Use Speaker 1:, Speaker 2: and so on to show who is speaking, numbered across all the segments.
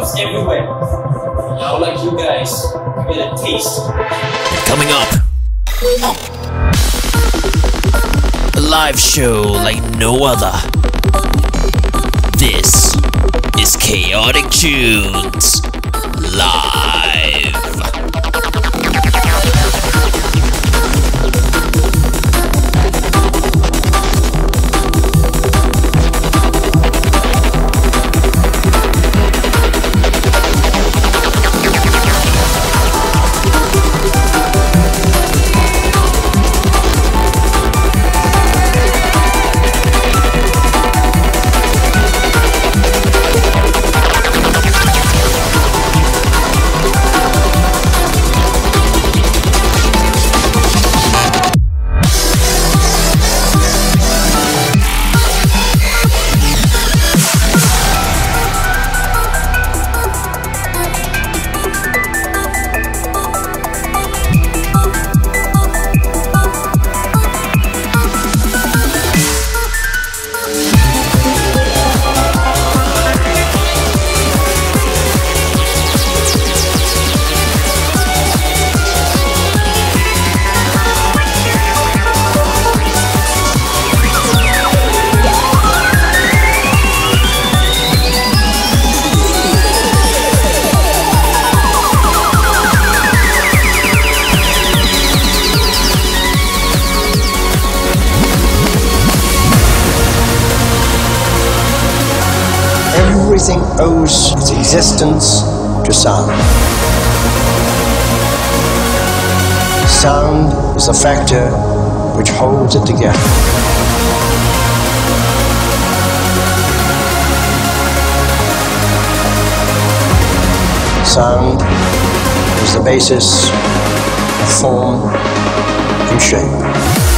Speaker 1: goosebumps everywhere. Now, like you guys, get a taste.
Speaker 2: Coming up, a live show like no other. This is Chaortic Choons Live.
Speaker 3: Its existence to sound. Sound is the factor which holds it together. Sound is the basis of form and shape.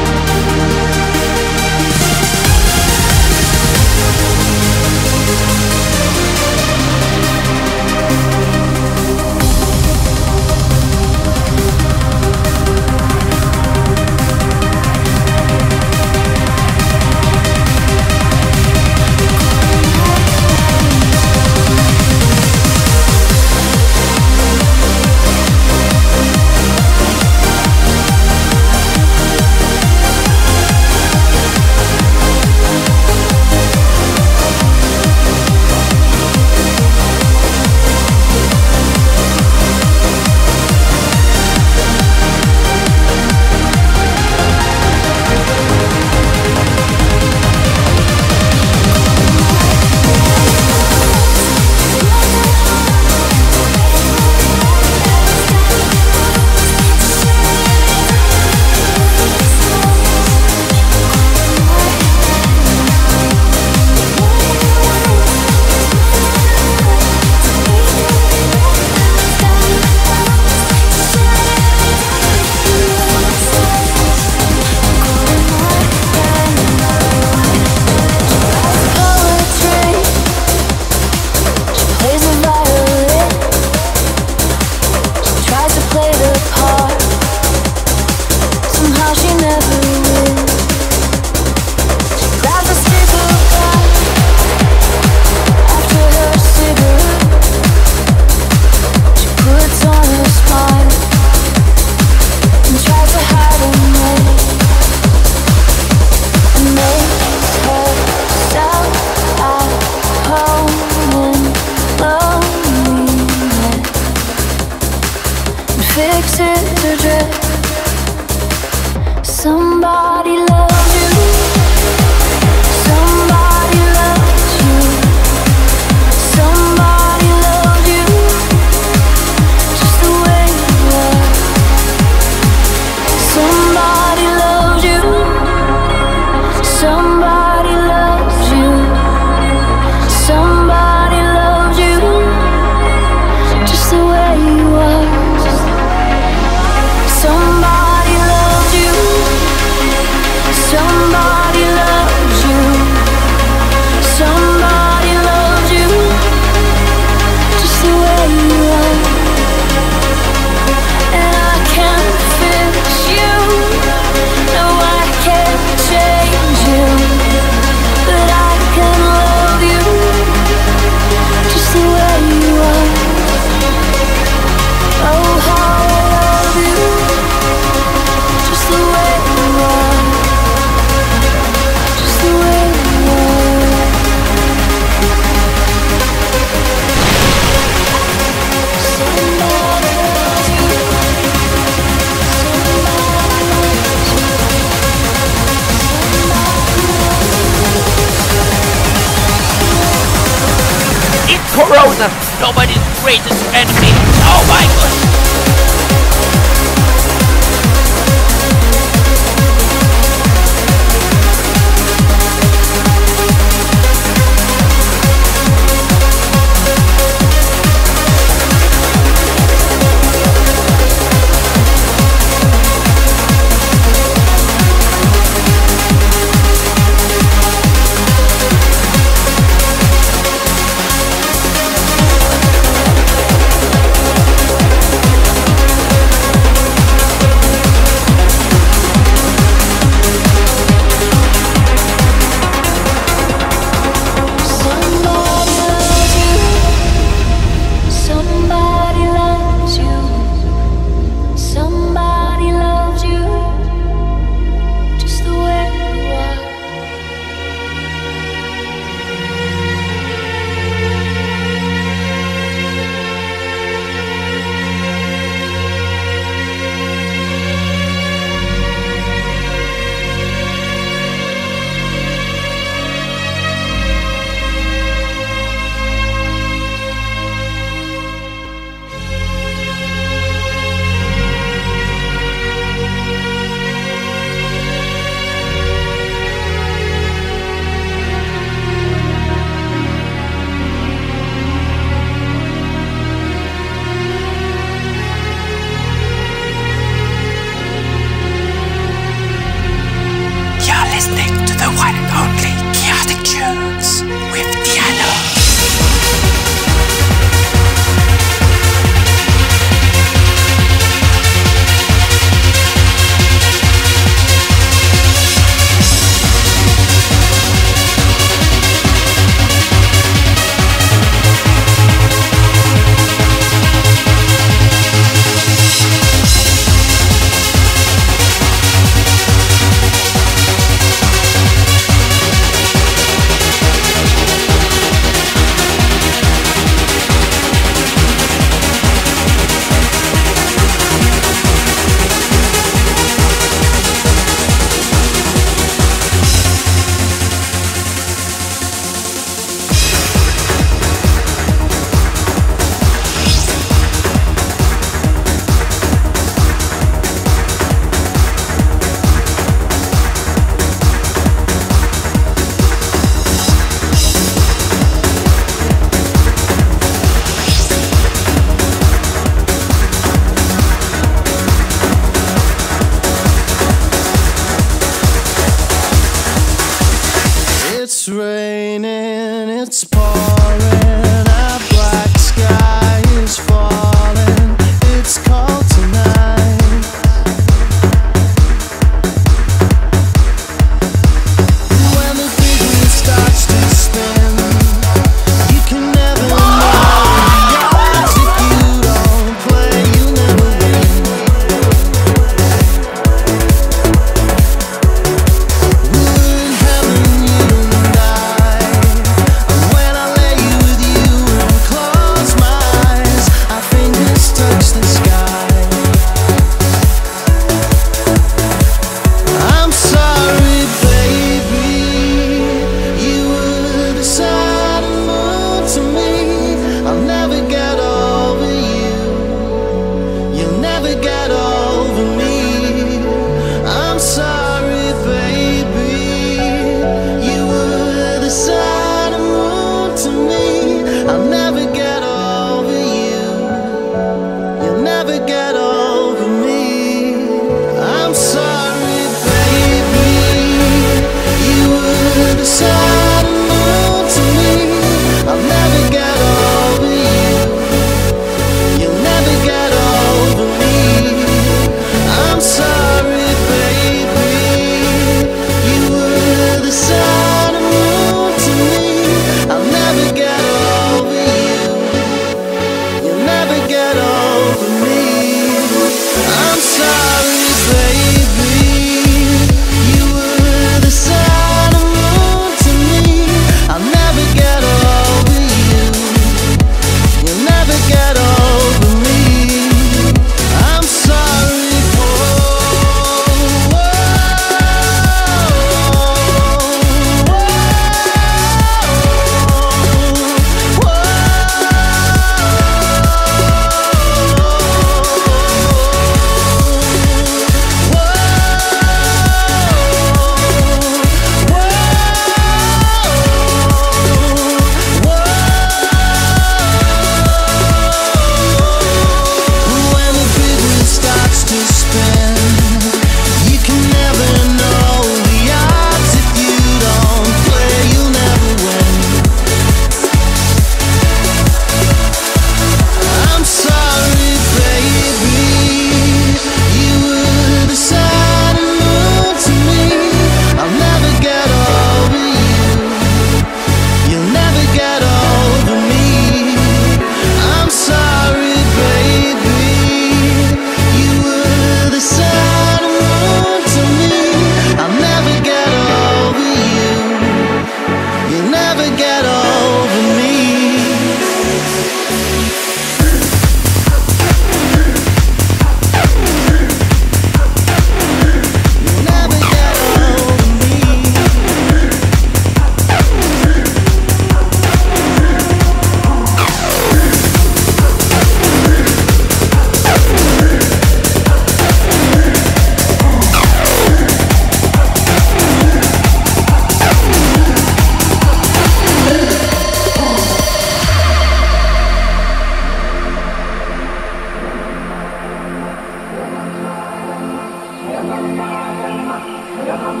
Speaker 4: I'm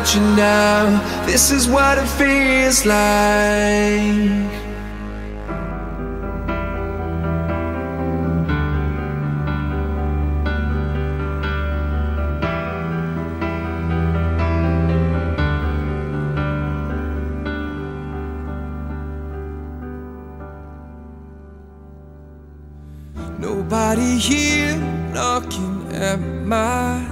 Speaker 4: want you now. This is what it feels like. Nobody here knocking at my